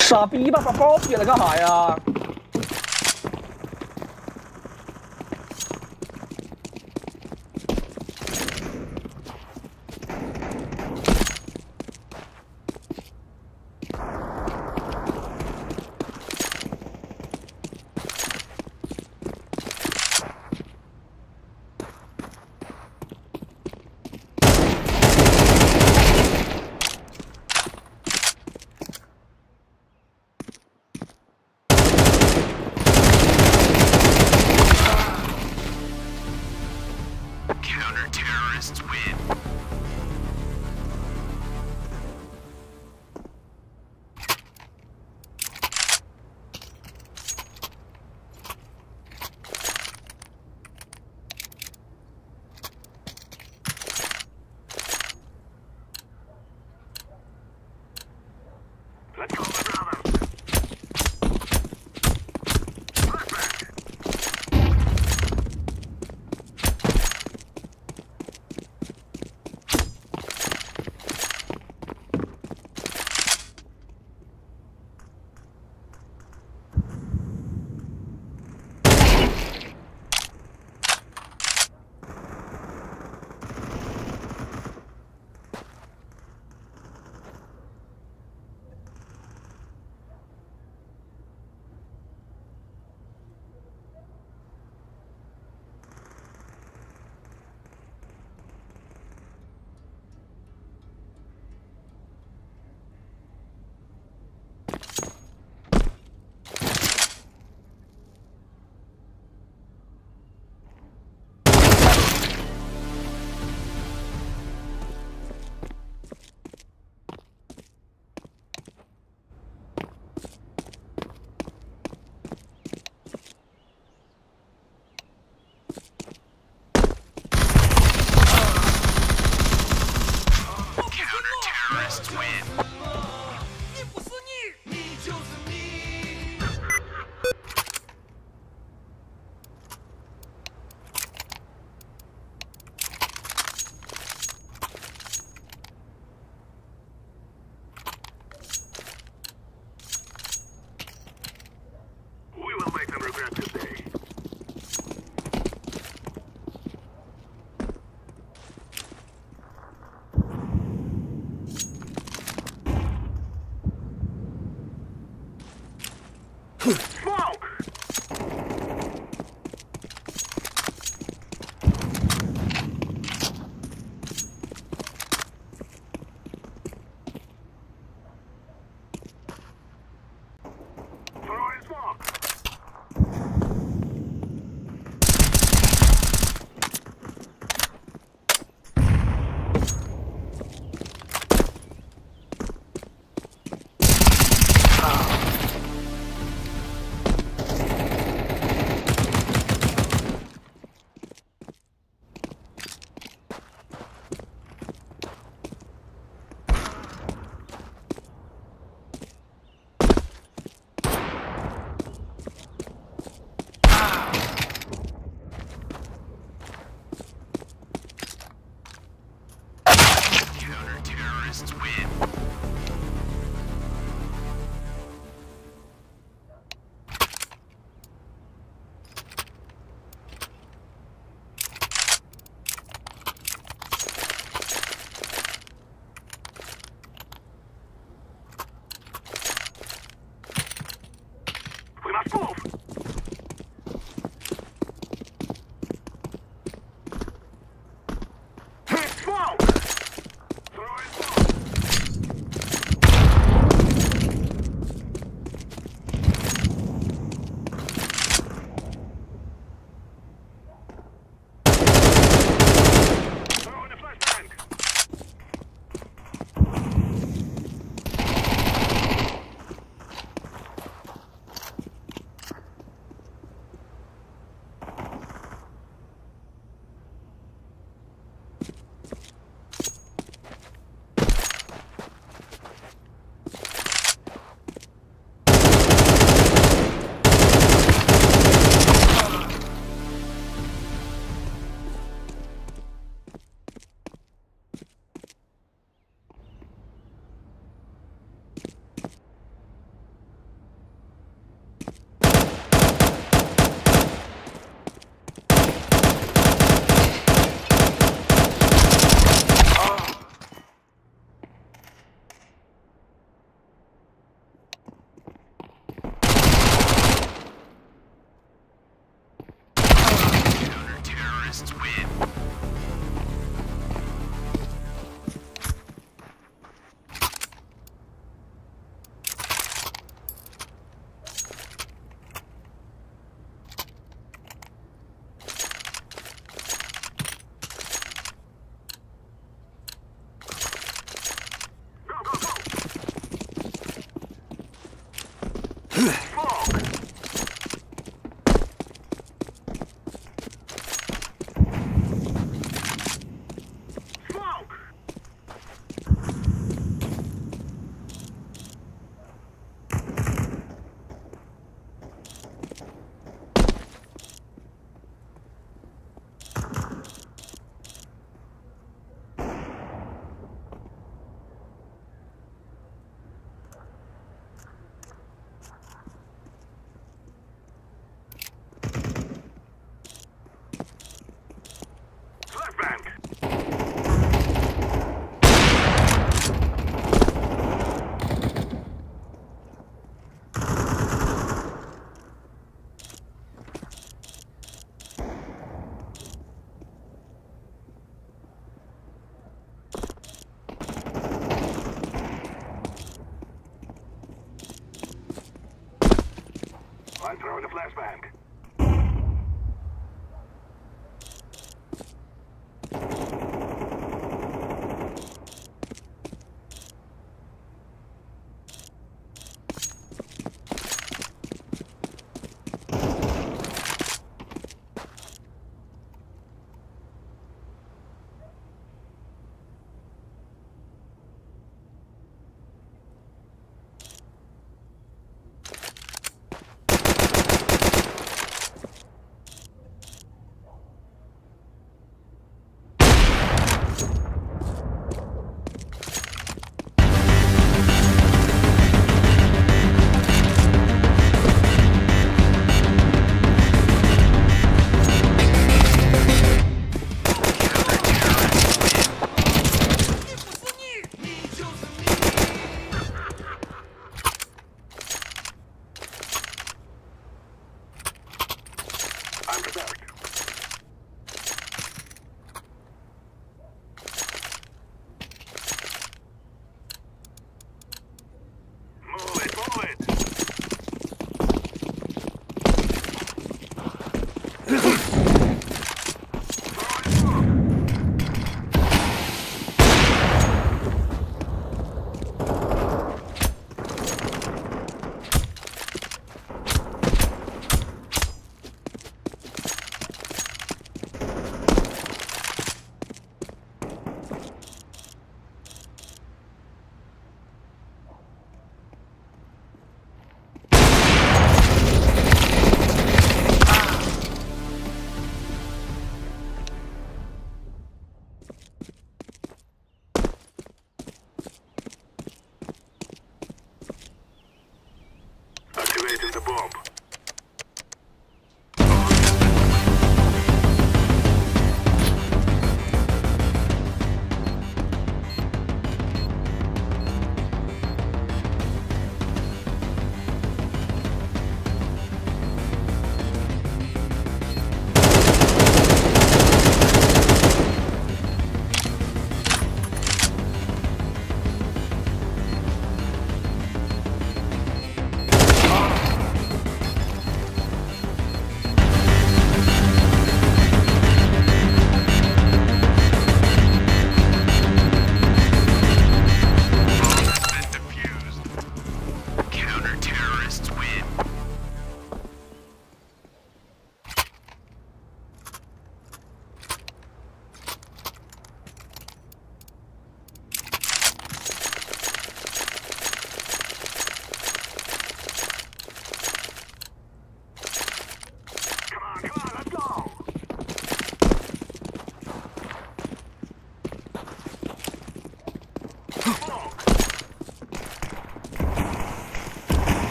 傻逼吧，把包撇了干啥呀？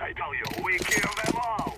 I tell you, we kill them all!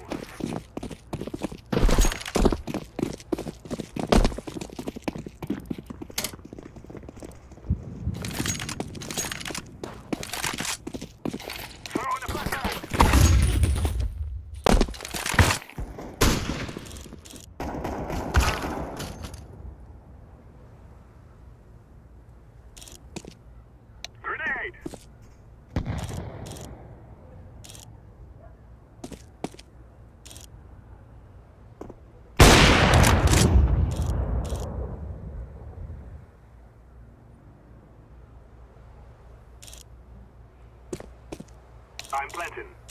I'm.